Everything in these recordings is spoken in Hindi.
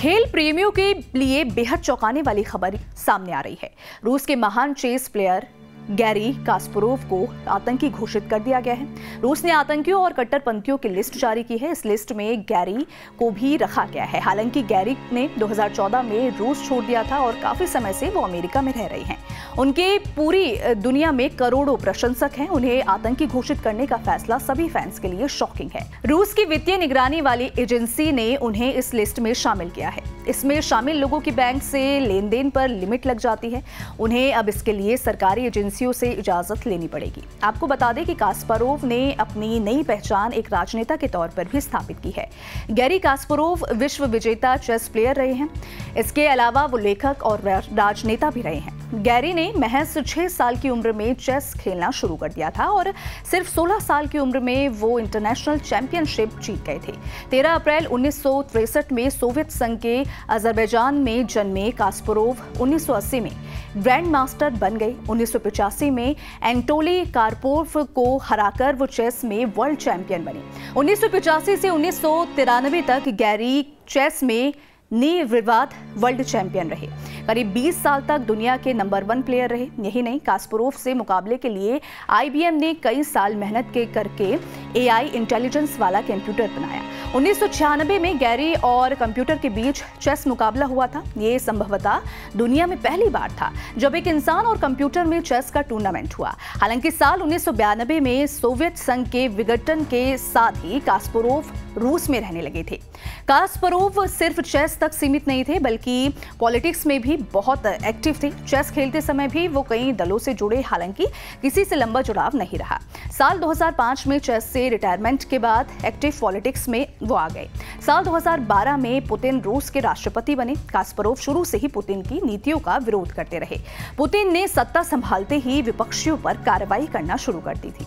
खेल प्रेमियों के लिए बेहद चौंकाने वाली खबर सामने आ रही है। रूस के महान चेस प्लेयर गैरी कास्परोव को आतंकी घोषित कर दिया गया है। रूस ने आतंकियों और कट्टरपंथियों की लिस्ट जारी की है। इस लिस्ट में गैरी को भी रखा गया है। हालाँकि गैरी ने 2014 में रूस छोड़ दिया था और काफ़ी समय से वो अमेरिका में रह रहे हैं। उनके पूरी दुनिया में करोड़ों प्रशंसक हैं। उन्हें आतंकी घोषित करने का फैसला सभी फैंस के लिए शॉकिंग है। रूस की वित्तीय निगरानी वाली एजेंसी ने उन्हें इस लिस्ट में शामिल किया है। इसमें शामिल लोगों की बैंक से लेन देन पर लिमिट लग जाती है। उन्हें अब इसके लिए सरकारी एजेंसियों से इजाज़त लेनी पड़ेगी। आपको बता दें कि कास्परोव ने अपनी नई पहचान एक राजनेता के तौर पर भी स्थापित की है। गैरी कास्परोव विश्व विजेता चेस प्लेयर रहे हैं। इसके अलावा वो लेखक और राजनेता भी रहे हैं। गैरी ने महज छह साल की उम्र में चेस खेलना शुरू कर दिया था और सिर्फ़ 16 साल की उम्र में वो इंटरनेशनल चैंपियनशिप जीत गए थे। 13 अप्रैल उन्नीस में सोवियत संघ के अजरबैजान में जन्मे कास्परोव 1980 में। ग्रैंड मास्टर बन गए उन्नीस में एंटोली कारपोव को हराकर वो चेस में वर्ल्ड चैंपियन बने। उन्नीस से उन्नीस सौ तिरानबे तक गैरी चेस में निर्विवाद वर्ल्ड चैंपियन रहे। करीब 20 साल तक दुनिया के नंबर वन प्लेयर रहे। यही नहीं, कास्परोव से मुकाबले के लिए आईबीएम ने कई साल मेहनत के करके एआई इंटेलिजेंस वाला कंप्यूटर बनाया। उन्नीस सौ छियानबे में गैरी और कंप्यूटर के बीच चेस मुकाबला हुआ था। ये संभवतः दुनिया में पहली बार था जब एक इंसान और कंप्यूटर में चेस का टूर्नामेंट हुआ। हालाँकि साल उन्नीस में सोवियत संघ के विघटन के साथ ही कास्परोव रूस में रहने लगे थे। कास्परोव सिर्फ़ चेस तक सीमित नहीं थे, बल्कि पॉलिटिक्स में भी बहुत एक्टिव थे। चेस खेलते समय भी वो कई दलों से जुड़े, हालाँकि किसी से लंबा जुड़ाव नहीं रहा। साल 2005 में चेस से रिटायरमेंट के बाद एक्टिव पॉलिटिक्स में वो आ गए। साल 2012 में पुतिन रूस के राष्ट्रपति बने। कास्परोव शुरू से ही पुतिन की नीतियों का विरोध करते रहे। पुतिन ने सत्ता संभालते ही विपक्षियों पर कार्रवाई करना शुरू कर दी थी।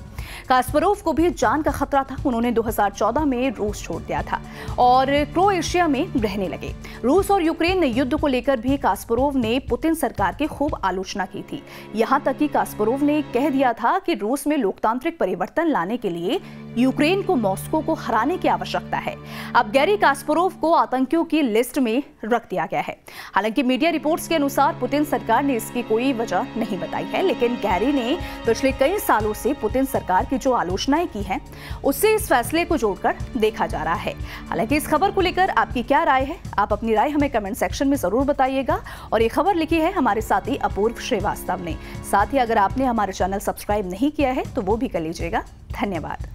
कास्परोव को भी जान का खतरा था। उन्होंने 2014 में रूस छोड़ दिया था और क्रोएशिया में रहने लगे। रूस और यूक्रेन युद्ध को लेकर भी कास्परोव ने पुतिन सरकार की खूब आलोचना की थी। यहाँ तक कि कास्परोव ने कह दिया था कि रूस में लोकतांत्रिक परिवर्तन लाने के लिए यूक्रेन को मॉस्को को हराने की आवश्यकता है। अब गैरी कास्परोव को आतंकियों की लिस्ट में रख दिया गया है। हालाँकि मीडिया रिपोर्ट्स के अनुसार पुतिन सरकार ने इसकी कोई वजह नहीं बताई है, लेकिन गैरी ने पिछले कई सालों से पुतिन सरकार की जो आलोचनाएँ की हैं, उससे इस फैसले को जोड़कर देखा जा रहा है। हालाँकि इस खबर को लेकर आपकी क्या राय है, आप अपनी राय हमें कमेंट सेक्शन में ज़रूर बताइएगा। और ये खबर लिखी है हमारे साथी अपूर्व श्रीवास्तव ने। साथ ही अगर आपने हमारे चैनल सब्सक्राइब नहीं किया है तो वो भी कर लीजिएगा। धन्यवाद।